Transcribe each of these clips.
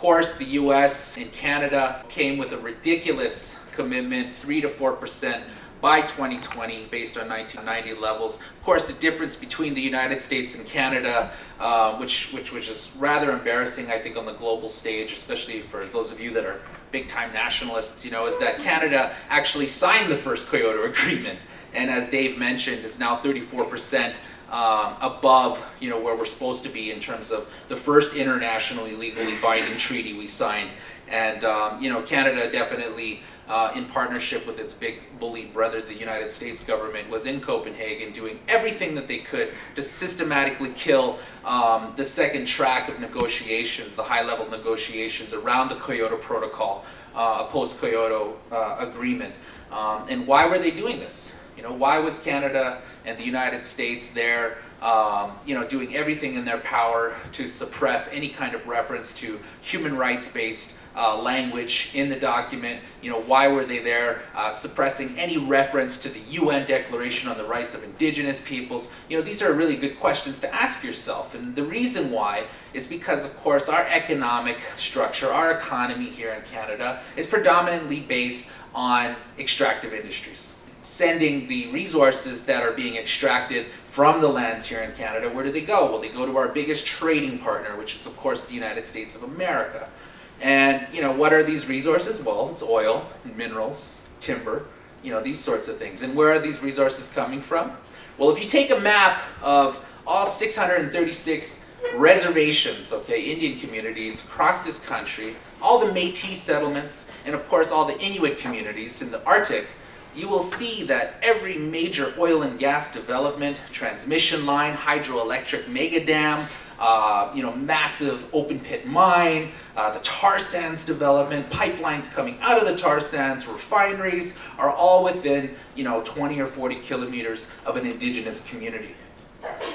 course, the US and Canada came with a ridiculous commitment, 3 to 4% by 2020 based on 1990 levels. Of course, the difference between the United States and Canada, uh, which, which was just rather embarrassing, I think, on the global stage, especially for those of you that are big-time nationalists, you know, is that Canada actually signed the first Kyoto Agreement. And as Dave mentioned, it's now 34% um, above you know where we're supposed to be in terms of the first internationally legally binding treaty we signed and um, you know Canada definitely uh, in partnership with its big bully brother, the United States government, was in Copenhagen doing everything that they could to systematically kill um, the second track of negotiations, the high-level negotiations around the Kyoto Protocol, uh, a post-Kyoto uh, agreement. Um, and why were they doing this? You know, why was Canada and the United States there um, you know, doing everything in their power to suppress any kind of reference to human rights-based uh, language in the document. You know, why were they there? Uh, suppressing any reference to the UN Declaration on the Rights of Indigenous Peoples. You know, these are really good questions to ask yourself. And the reason why is because, of course, our economic structure, our economy here in Canada is predominantly based on extractive industries sending the resources that are being extracted from the lands here in Canada, where do they go? Well, they go to our biggest trading partner, which is, of course, the United States of America. And, you know, what are these resources? Well, it's oil, minerals, timber, you know, these sorts of things. And where are these resources coming from? Well, if you take a map of all 636 reservations, okay, Indian communities across this country, all the Métis settlements, and of course all the Inuit communities in the Arctic, you will see that every major oil and gas development, transmission line, hydroelectric mega dam, uh, you know, massive open pit mine, uh, the tar sands development, pipelines coming out of the tar sands, refineries are all within, you know, 20 or 40 kilometers of an indigenous community.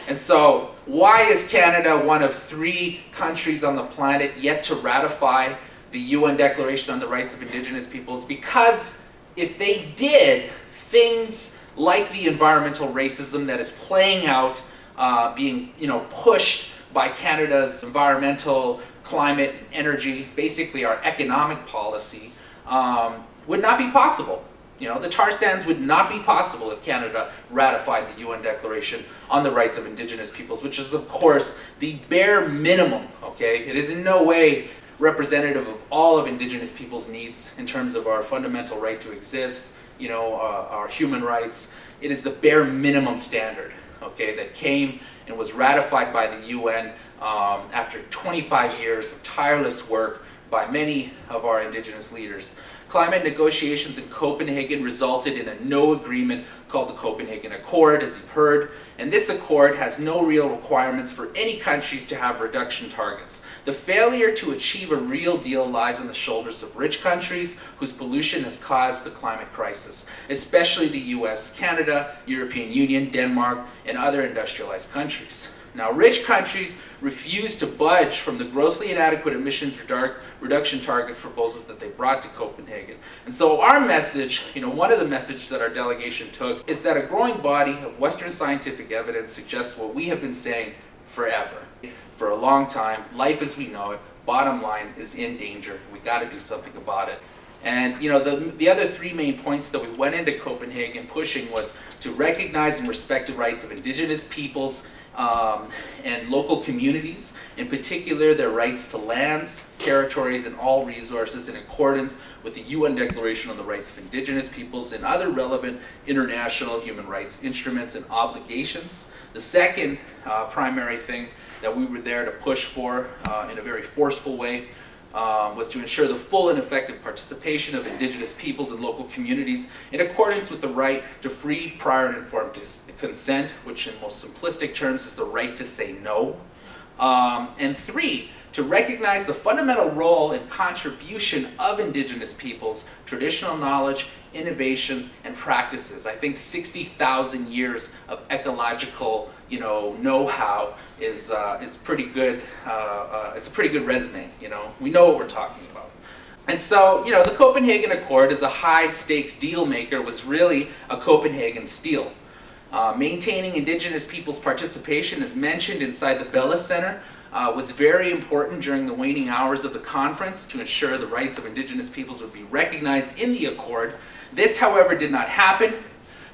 And so, why is Canada one of three countries on the planet yet to ratify the UN Declaration on the Rights of Indigenous Peoples? Because if they did, things like the environmental racism that is playing out, uh, being you know pushed by Canada's environmental, climate, energy, basically our economic policy, um, would not be possible. You know, the tar sands would not be possible if Canada ratified the UN Declaration on the Rights of Indigenous Peoples, which is, of course, the bare minimum, okay? It is in no way representative of all of indigenous people's needs in terms of our fundamental right to exist, you know, uh, our human rights. It is the bare minimum standard, okay, that came and was ratified by the UN um, after 25 years of tireless work by many of our indigenous leaders. Climate negotiations in Copenhagen resulted in a no agreement called the Copenhagen Accord, as you've heard, and this accord has no real requirements for any countries to have reduction targets. The failure to achieve a real deal lies on the shoulders of rich countries whose pollution has caused the climate crisis, especially the US, Canada, European Union, Denmark, and other industrialized countries. Now, rich countries refuse to budge from the grossly inadequate emissions redu reduction targets proposals that they brought to Copenhagen. And so our message, you know, one of the messages that our delegation took is that a growing body of Western scientific evidence suggests what we have been saying forever. For a long time, life as we know it, bottom line, is in danger. We got to do something about it. And you know, the, the other three main points that we went into Copenhagen pushing was to recognize and respect the rights of indigenous peoples um, and local communities, in particular their rights to lands, territories, and all resources in accordance with the UN Declaration on the Rights of Indigenous Peoples and other relevant international human rights instruments and obligations. The second uh, primary thing that we were there to push for uh, in a very forceful way um, was to ensure the full and effective participation of indigenous peoples and local communities in accordance with the right to free, prior, and informed consent, which in most simplistic terms is the right to say no. Um, and three, to recognize the fundamental role and contribution of indigenous peoples, traditional knowledge, innovations, and practices. I think 60,000 years of ecological you know, know-how is, uh, is pretty good, uh, uh, it's a pretty good resume, you know. We know what we're talking about. And so, you know, the Copenhagen Accord as a high-stakes deal maker was really a Copenhagen steal. Uh, maintaining indigenous people's participation is mentioned inside the Bella Center uh, was very important during the waning hours of the conference to ensure the rights of Indigenous peoples would be recognized in the Accord. This, however, did not happen.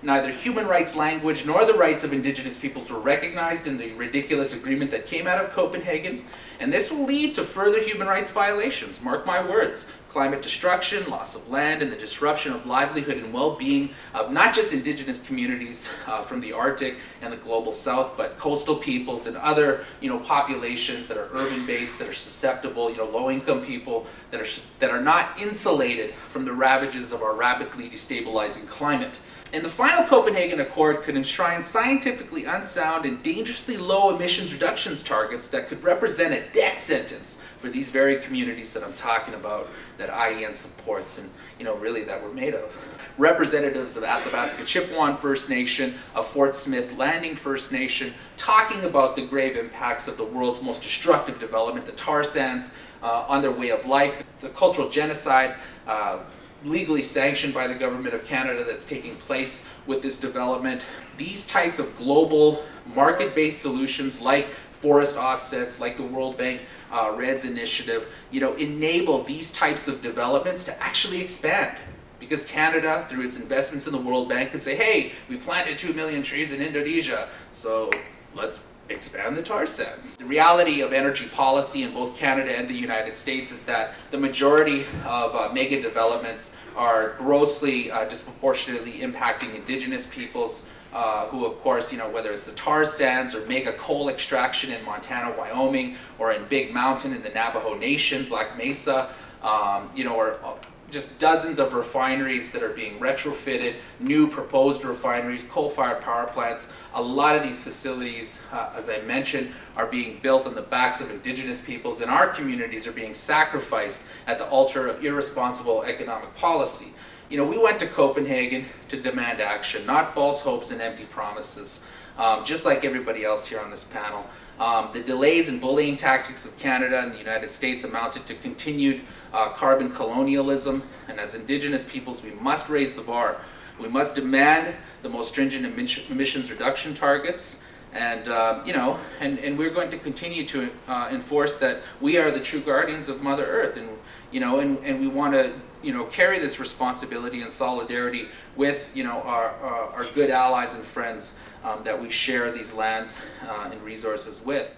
Neither human rights language nor the rights of Indigenous peoples were recognized in the ridiculous agreement that came out of Copenhagen. And this will lead to further human rights violations. Mark my words. Climate destruction, loss of land, and the disruption of livelihood and well-being of not just indigenous communities uh, from the Arctic and the global south, but coastal peoples and other you know, populations that are urban-based, that are susceptible, you know, low-income people that are, that are not insulated from the ravages of our rapidly destabilizing climate. And the final Copenhagen Accord could enshrine scientifically unsound and dangerously low emissions reductions targets that could represent a death sentence for these very communities that I'm talking about that IEN supports and you know really that we're made of. Representatives of Athabasca Chipewyan First Nation, of Fort Smith Landing First Nation, talking about the grave impacts of the world's most destructive development, the tar sands, uh, on their way of life, the cultural genocide, uh, legally sanctioned by the government of Canada that's taking place with this development. These types of global market-based solutions like forest offsets, like the World Bank uh, REDS initiative, you know, enable these types of developments to actually expand. Because Canada, through its investments in the World Bank, could say, hey, we planted 2 million trees in Indonesia, so let's expand the tar sands. The reality of energy policy in both Canada and the United States is that the majority of uh, mega developments are grossly uh, disproportionately impacting indigenous peoples uh, who of course, you know, whether it's the tar sands or mega coal extraction in Montana, Wyoming, or in Big Mountain in the Navajo Nation, Black Mesa, um, you know, or uh, just dozens of refineries that are being retrofitted, new proposed refineries, coal-fired power plants. A lot of these facilities, uh, as I mentioned, are being built on the backs of indigenous peoples and our communities are being sacrificed at the altar of irresponsible economic policy. You know, we went to Copenhagen to demand action, not false hopes and empty promises, um, just like everybody else here on this panel. Um, the delays and bullying tactics of Canada and the United States amounted to continued uh, carbon colonialism, and as Indigenous peoples, we must raise the bar. We must demand the most stringent emissions reduction targets, and uh, you know, and, and we're going to continue to uh, enforce that we are the true guardians of Mother Earth, and you know, and, and we want to you know carry this responsibility and solidarity with you know our, our, our good allies and friends um, that we share these lands uh, and resources with.